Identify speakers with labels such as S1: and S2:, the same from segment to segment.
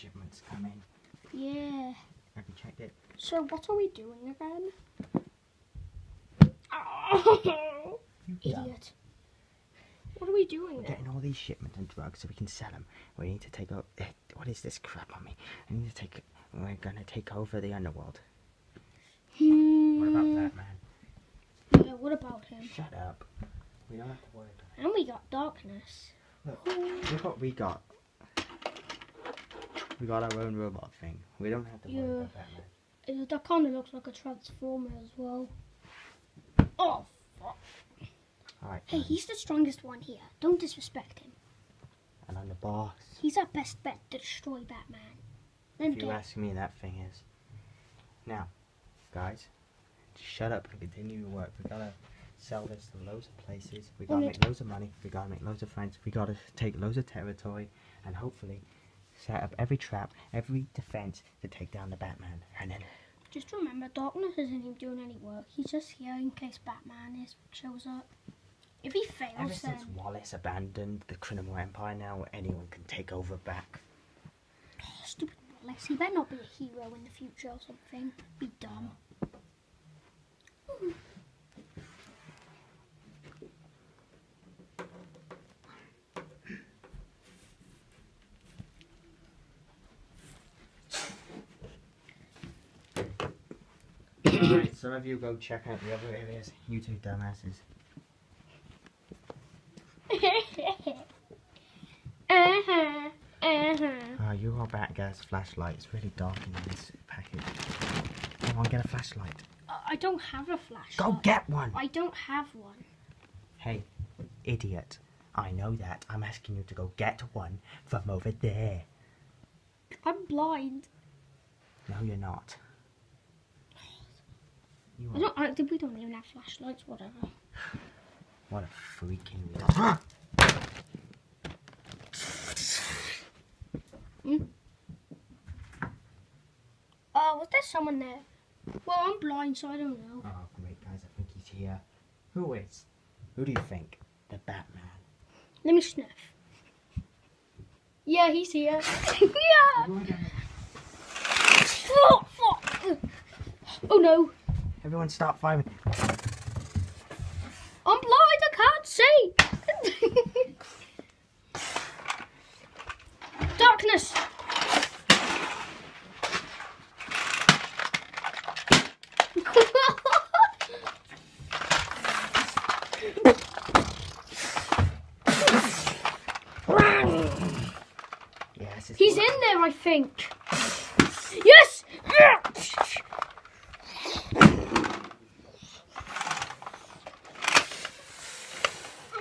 S1: shipments come in.
S2: Yeah.
S1: Have you checked it?
S2: So what are we doing again? Oh, idiot. What are we doing
S1: We're
S2: then?
S1: getting all these shipments and drugs so we can sell them. We need to take over. eh, What is this crap on me? I need to take. We're gonna take over the underworld. Hmm. What about
S2: Hmm.
S1: that man?
S2: Yeah, what about him?
S1: Shut up. We don't have to worry about
S2: And we got darkness.
S1: Look. Look what we got. We got our own robot thing. We don't have to worry
S2: Yeah.
S1: about that
S2: That kind of looks like a transformer as well. Oh, fuck.
S1: Alright.
S2: Hey, he's the strongest one here. Don't disrespect him.
S1: And I'm the boss.
S2: He's our best bet to destroy Batman. Then
S1: If you ask me, that thing is. Now, guys, shut up and continue your work. We gotta sell this to loads of places. We gotta make loads of money. We gotta make loads of friends. We gotta take loads of territory, and hopefully set up every trap, every defense to take down the Batman. And then,
S2: Just remember, Darkness isn't even doing any work. He's just here in case Batman is shows up. If he
S1: ever
S2: fails,
S1: since
S2: then
S1: Wallace abandoned the criminal empire, now anyone can take over back.
S2: oh, stupid Wallace. He better not be a hero in the future or something. Be dumb. Oh. Hmm.
S1: Alright, some of you go check out the other areas. You two dumbasses.
S2: uh-huh. Uh-huh.
S1: Oh, you got Batgas flashlight. It's really dark in this package. Come on, get a flashlight.
S2: I don't have a flashlight.
S1: Go get one!
S2: I don't have one.
S1: Hey, idiot. I know that. I'm asking you to go get one from over there.
S2: I'm blind.
S1: No, you're not. You
S2: I don't. I, we don't even have flashlights. Whatever.
S1: What a freaking. Hmm?
S2: Oh, was there someone there? Well, I'm blind, so I don't know.
S1: Oh, great, guys. I think he's here. Who is? Who do you think? The Batman.
S2: Let me sniff. Yeah, he's here. yeah. Oh, fuck. Oh no.
S1: Everyone stop firing.
S2: I'm blind. I can't see. Darkness.
S1: Yes,
S2: He's in there, I think. Yes.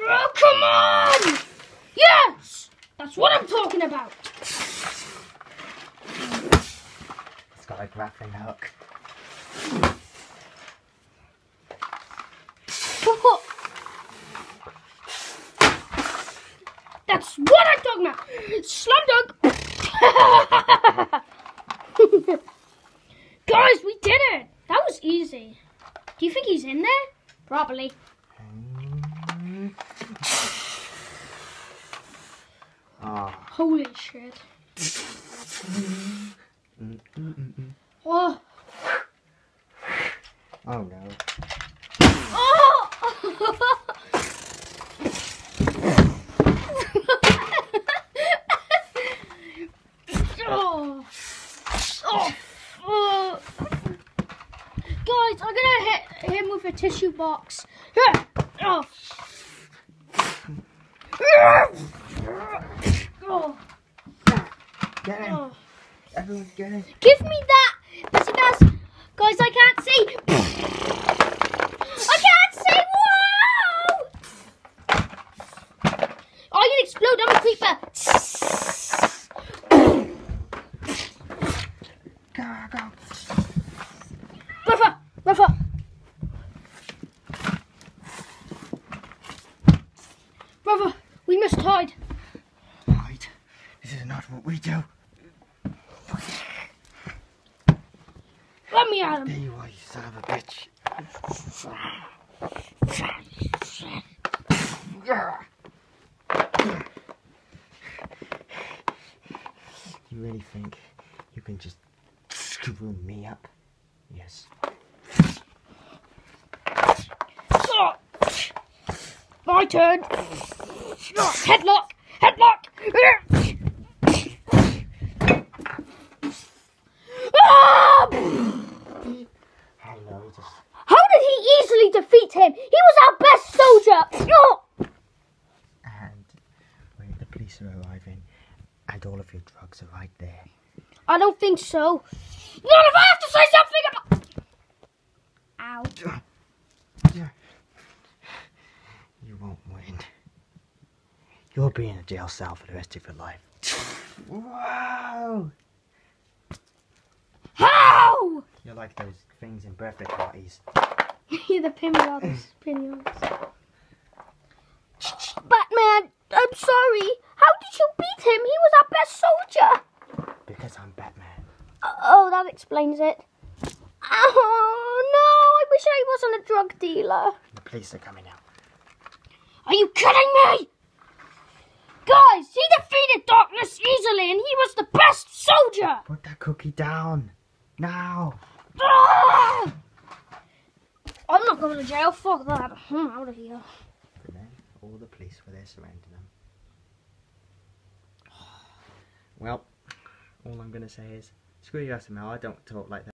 S2: Oh, come on! Yes! That's what I'm talking about.
S1: It's got a grappling hook.
S2: That's what I'm talking about. Slumdog. Guys, we did it. That was easy. Do you think he's in there? Probably.
S1: Oh,
S2: Holy shit. Oh.
S1: oh no.
S2: Oh! oh. Oh. Oh. Guys, I'm gonna hit him with a tissue box. Oh.
S1: Get him!
S2: Oh.
S1: Everyone get him!
S2: Give me that! Missy Mouse! Guys, I can't see! I can't see! Whoa! I can explode, I'm a creeper!
S1: Go, go!
S2: Ruffer! Ruffer! Ruffer, we must hide.
S1: Hide. This is not what we do.
S2: Let me at
S1: There
S2: him.
S1: you are, you son of a bitch. You You really think you can just screw me up? Yes.
S2: My turn. Headlock. Headlock. Ah!
S1: Hello, just
S2: How did he easily defeat him? He was our best soldier. Oh!
S1: and wait, the police are arriving, and all of your drugs are right there.
S2: I don't think so. Not if I have to say something about. Ow.
S1: You won't win. You'll be in a jail cell for the rest of your life. Wow!
S2: How?
S1: You're like those things in birthday parties.
S2: You're the pinwheels. pinwheels. Batman, I'm sorry. How did you beat him? He was our best soldier.
S1: Because I'm Batman.
S2: Oh, that explains it. Oh no! I wish I wasn't a drug dealer.
S1: The police are coming out.
S2: Are you kidding me? Guys, he defeated darkness easily and he was the best soldier!
S1: Put that cookie down. Now.
S2: Ah! I'm not going to jail. Fuck that. I'm out of here.
S1: Then all the police were there surrounding them. Well, all I'm gonna say is screw you, SML. I don't talk like that.